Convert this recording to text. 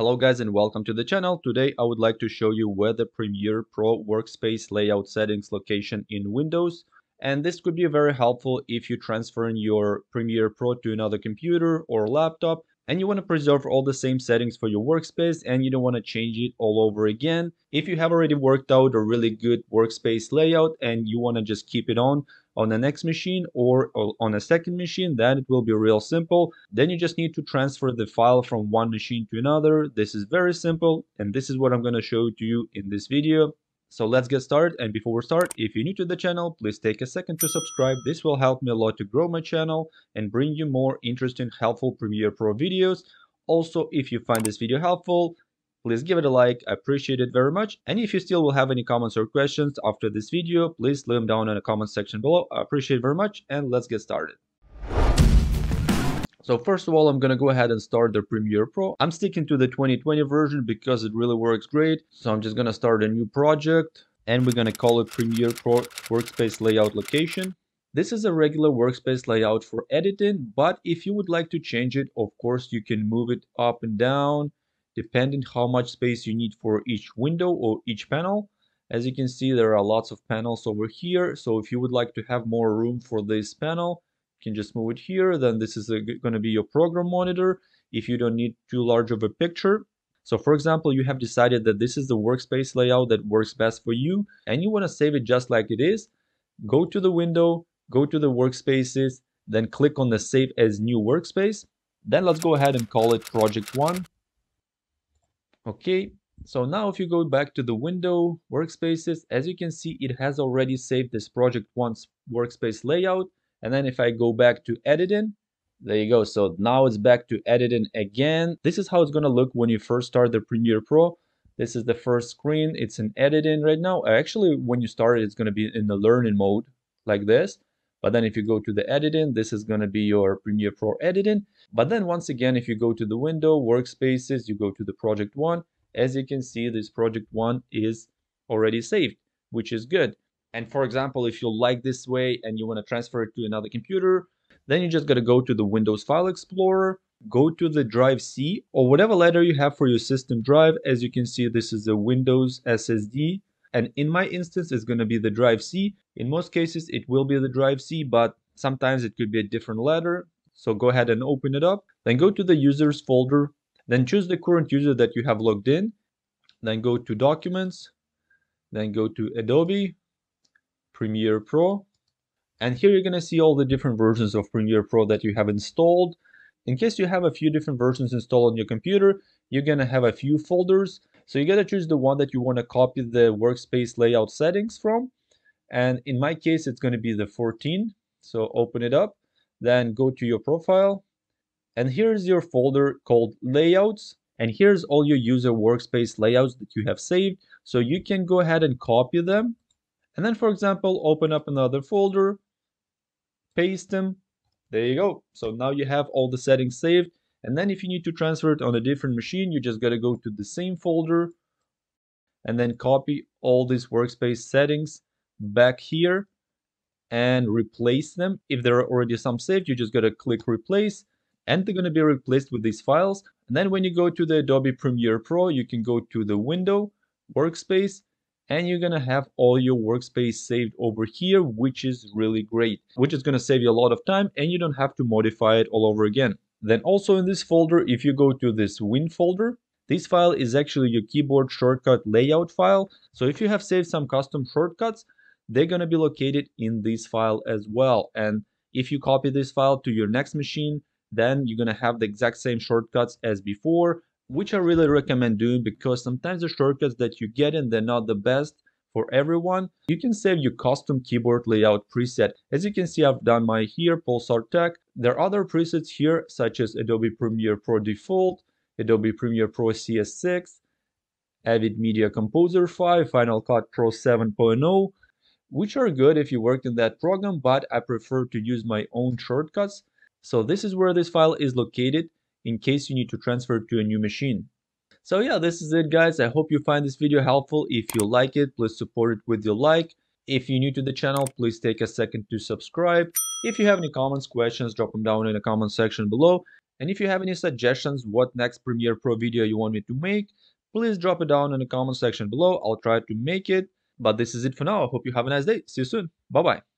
Hello guys and welcome to the channel. Today I would like to show you where the Premiere Pro workspace layout settings location in Windows and this could be very helpful if you're transferring your Premiere Pro to another computer or laptop and you want to preserve all the same settings for your workspace and you don't want to change it all over again. If you have already worked out a really good workspace layout and you want to just keep it on on the next machine or, on a second machine, then it will be real simple. Then you just need to transfer the file from one machine to another. This is very simple and this is what I'm going to show to you in this video. So let's get started and before we start, if you're new to the channel, please take a second to subscribe. This will help me a lot to grow my channel and bring you more interesting, helpful Premiere Pro videos. Also, if you find this video helpful, please give it a like, I appreciate it very much. And if you still will have any comments or questions after this video, please leave them down in the comment section below. I appreciate it very much and let's get started. So first of all, I'm going to go ahead and start the Premiere Pro. I'm sticking to the 2020 version because it really works great. So I'm just going to start a new project and we're going to call it Premiere Pro Workspace Layout Location. This is a regular workspace layout for editing, but if you would like to change it, of course, you can move it up and down depending how much space you need for each window or each panel. As you can see, there are lots of panels over here. So if you would like to have more room for this panel, you can just move it here. Then this is going to be your program monitor if you don't need too large of a picture. So for example, you have decided that this is the workspace layout that works best for you and you want to save it just like it is. Go to the window, go to the workspaces, then click on the save as new workspace. Then let's go ahead and call it project one. Okay, so now if you go back to the window workspaces, as you can see, it has already saved this project once workspace layout. And then if I go back to editing, there you go. So now it's back to editing again. This is how it's going to look when you first start the Premiere Pro. This is the first screen. It's in editing right now. Actually, when you start it, it's going to be in the learning mode like this. But then if you go to the editing, this is going to be your Premiere Pro editing. But then once again, if you go to the window, workspaces, you go to the project one, as you can see, this project one is already saved, which is good. And for example, if you like this way and you want to transfer it to another computer, then you just got to go to the Windows File Explorer, go to the drive C or whatever letter you have for your system drive. As you can see, this is a Windows SSD. And in my instance, it's going to be the drive C. In most cases, it will be the drive C, but sometimes it could be a different letter. So go ahead and open it up. Then go to the users folder. Then choose the current user that you have logged in. Then go to documents. Then go to Adobe Premiere Pro. And here you're going to see all the different versions of Premiere Pro that you have installed. In case you have a few different versions installed on your computer, you're going to have a few folders. So you got to choose the one that you want to copy the workspace layout settings from. And in my case, it's going to be the 14. So open it up, then go to your profile. And here's your folder called layouts. And here's all your user workspace layouts that you have saved. So you can go ahead and copy them and then, for example, open up another folder, paste them. There you go. So now you have all the settings saved. And then if you need to transfer it on a different machine, you just got to go to the same folder and then copy all these workspace settings back here and replace them. If there are already some saved, you just got to click replace and they're going to be replaced with these files. And then when you go to the Adobe Premiere Pro, you can go to the window, workspace, and you're gonna have all your workspace saved over here, which is really great, which is gonna save you a lot of time and you don't have to modify it all over again. Then also in this folder, if you go to this Win folder, this file is actually your keyboard shortcut layout file. So if you have saved some custom shortcuts, they're gonna be located in this file as well. And if you copy this file to your next machine, then you're gonna have the exact same shortcuts as before, which I really recommend doing because sometimes the shortcuts that you get in, they're not the best for everyone. You can save your custom keyboard layout preset. As you can see, I've done my here, Pulsar Tech. There are other presets here, such as Adobe Premiere Pro Default, Adobe Premiere Pro CS6, Avid Media Composer 5, Final Cut Pro 7.0, which are good if you worked in that program, but I prefer to use my own shortcuts. So this is where this file is located in case you need to transfer to a new machine. So yeah, this is it guys. I hope you find this video helpful. If you like it, please support it with your like. If you're new to the channel, please take a second to subscribe. If you have any comments, questions, drop them down in the comment section below. And if you have any suggestions what next Premiere Pro video you want me to make, please drop it down in the comment section below. I'll try to make it. But this is it for now. I hope you have a nice day. See you soon. Bye bye.